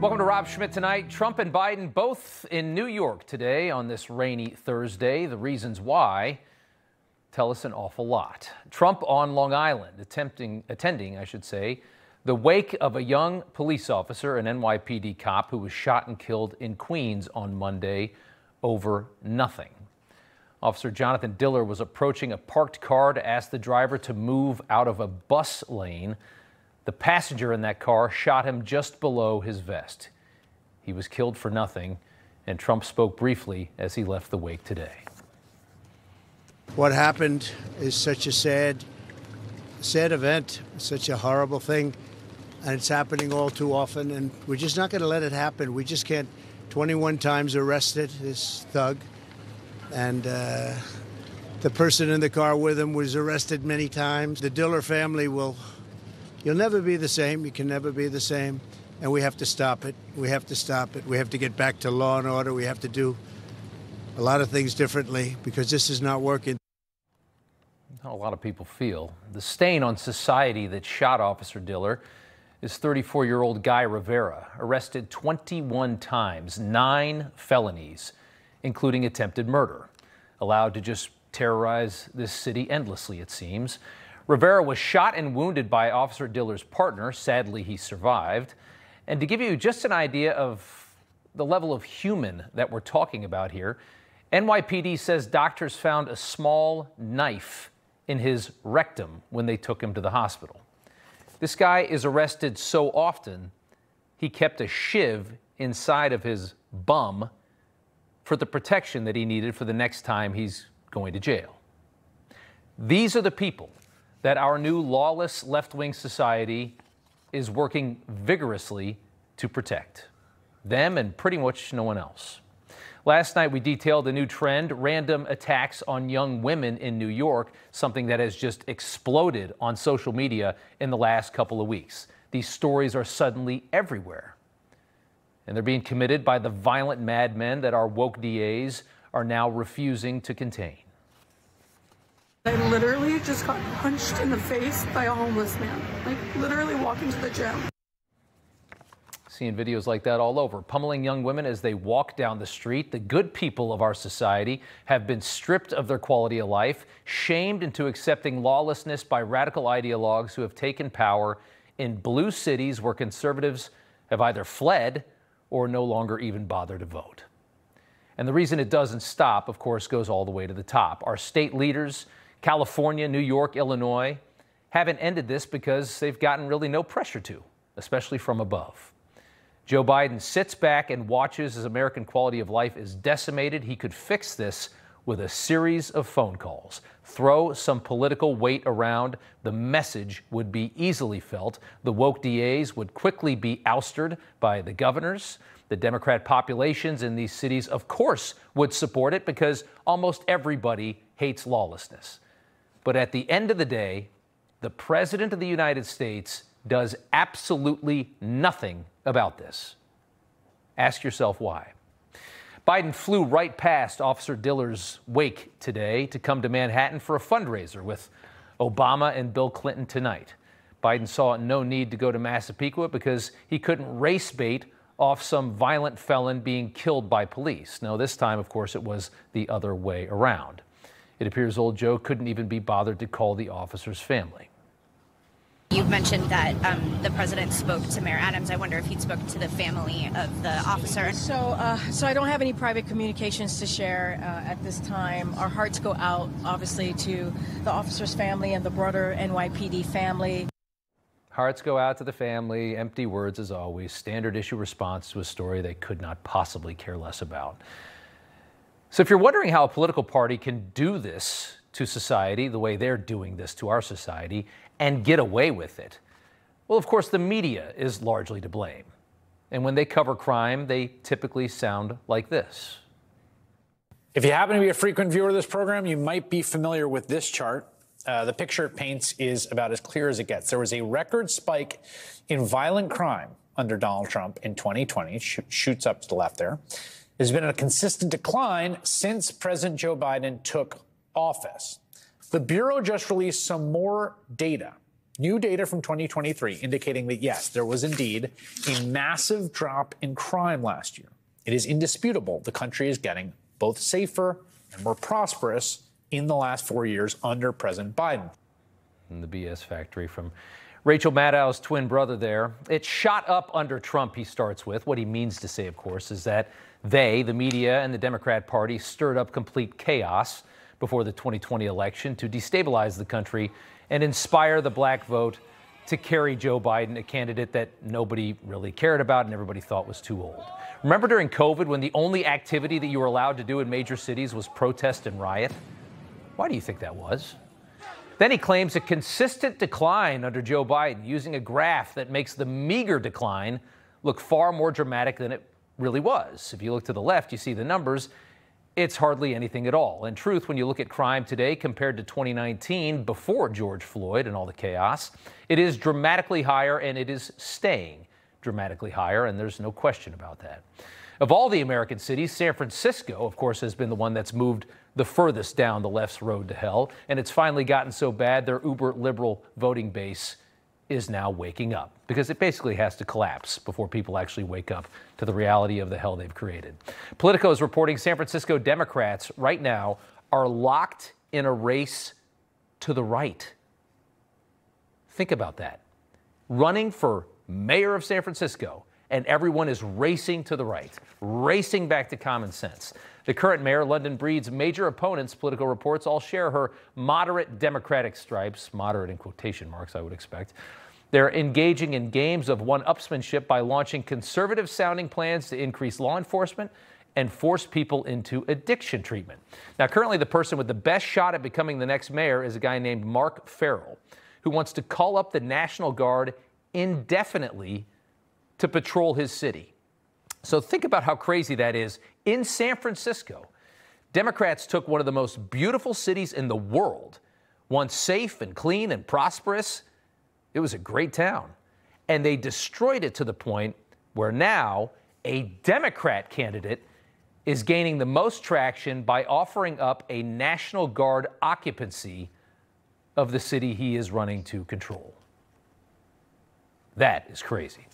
Welcome to Rob Schmitt tonight. Trump and Biden both in New York today on this rainy Thursday. The reasons why tell us an awful lot. Trump on Long Island, attempting, attending, I should say, the wake of a young police officer, an NYPD cop who was shot and killed in Queens on Monday over nothing. Officer Jonathan Diller was approaching a parked car to ask the driver to move out of a bus lane. The passenger in that car shot him just below his vest. He was killed for nothing, and Trump spoke briefly as he left the wake today. What happened is such a sad, sad event, such a horrible thing, and it's happening all too often, and we're just not going to let it happen. We just can't. 21 times arrested, this thug, and uh, the person in the car with him was arrested many times. The Diller family will You'll never be the same. You can never be the same. And we have to stop it. We have to stop it. We have to get back to law and order. We have to do a lot of things differently because this is not working. How a lot of people feel. The stain on society that shot Officer Diller is 34 year old Guy Rivera, arrested 21 times, nine felonies, including attempted murder, allowed to just terrorize this city endlessly, it seems. Rivera was shot and wounded by Officer Diller's partner. Sadly, he survived. And to give you just an idea of the level of human that we're talking about here, NYPD says doctors found a small knife in his rectum when they took him to the hospital. This guy is arrested so often, he kept a shiv inside of his bum for the protection that he needed for the next time he's going to jail. These are the people that our new lawless left wing society is working vigorously to protect them and pretty much no one else. Last night, we detailed a new trend random attacks on young women in New York, something that has just exploded on social media in the last couple of weeks. These stories are suddenly everywhere. And they're being committed by the violent madmen that our woke DAs are now refusing to contain. I literally just got punched in the face by a homeless man, like literally walking to the gym. Seeing videos like that all over, pummeling young women as they walk down the street. The good people of our society have been stripped of their quality of life, shamed into accepting lawlessness by radical ideologues who have taken power in blue cities where conservatives have either fled or no longer even bother to vote. And the reason it doesn't stop, of course, goes all the way to the top. Our state leaders California, New York, Illinois haven't ended this because they've gotten really no pressure to, especially from above. Joe Biden sits back and watches as American quality of life is decimated. He could fix this with a series of phone calls. Throw some political weight around, the message would be easily felt. The woke DAs would quickly be ousted by the governors. The Democrat populations in these cities, of course, would support it because almost everybody hates lawlessness. But at the end of the day, the President of the United States does absolutely nothing about this. Ask yourself why. Biden flew right past Officer Diller's wake today to come to Manhattan for a fundraiser with Obama and Bill Clinton tonight. Biden saw no need to go to Massapequa because he couldn't race bait off some violent felon being killed by police. Now, this time, of course, it was the other way around. It appears old Joe couldn't even be bothered to call the officer's family. You've mentioned that um, the president spoke to Mayor Adams. I wonder if he'd spoken to the family of the officer. So, uh, so I don't have any private communications to share uh, at this time. Our hearts go out, obviously, to the officer's family and the broader NYPD family. Hearts go out to the family. Empty words, as always. Standard issue response to a story they could not possibly care less about. So, if you're wondering how a political party can do this to society the way they're doing this to our society and get away with it, well, of course, the media is largely to blame. And when they cover crime, they typically sound like this. If you happen to be a frequent viewer of this program, you might be familiar with this chart. Uh, the picture it paints is about as clear as it gets. There was a record spike in violent crime under Donald Trump in 2020. Sh- shoots up to the left there. There's been a consistent decline since President Joe Biden took office. The Bureau just released some more data. New data from 2023 indicating that, yes, there was indeed a massive drop in crime last year. It is indisputable the country is getting both safer and more prosperous in the last four years under President Biden. And the BS factory from Rachel Maddow's twin brother there. It shot up under Trump, he starts with. What he means to say, of course, is that they, the media and the Democrat Party, stirred up complete chaos before the 2020 election to destabilize the country and inspire the black vote to carry Joe Biden, a candidate that nobody really cared about and everybody thought was too old. Remember during COVID when the only activity that you were allowed to do in major cities was protest and riot? Why do you think that was? Then he claims a consistent decline under Joe Biden, using a graph that makes the meager decline look far more dramatic than it really was. If you look to the left, you see the numbers. It's hardly anything at all. In truth, when you look at crime today compared to 2019, before George Floyd and all the chaos, it is dramatically higher and it is staying dramatically higher, and there's no question about that. Of all the American cities, San Francisco, of course, has been the one that's moved the furthest down the left's road to hell. And it's finally gotten so bad their uber liberal voting base is now waking up because it basically has to collapse before people actually wake up to the reality of the hell they've created. Politico is reporting San Francisco Democrats right now are locked in a race to the right. Think about that. Running for mayor of San Francisco, and everyone is racing to the right, racing back to common sense. The current mayor, London Breed's major opponents, Politico reports, all share her moderate Democratic stripes, moderate in quotation marks, I would expect. They're engaging in games of one upsmanship by launching conservative sounding plans to increase law enforcement and force people into addiction treatment. Now, currently, the person with the best shot at becoming the next mayor is a guy named Mark Farrell, who wants to call up the National Guard indefinitely to patrol his city. So think about how crazy that is. In San Francisco, Democrats took one of the most beautiful cities in the world, once safe and clean and prosperous. It was a great town. And they destroyed it to the point where now a Democrat candidate is gaining the most traction by offering up a National Guard occupancy of the city he is running to control. That is crazy.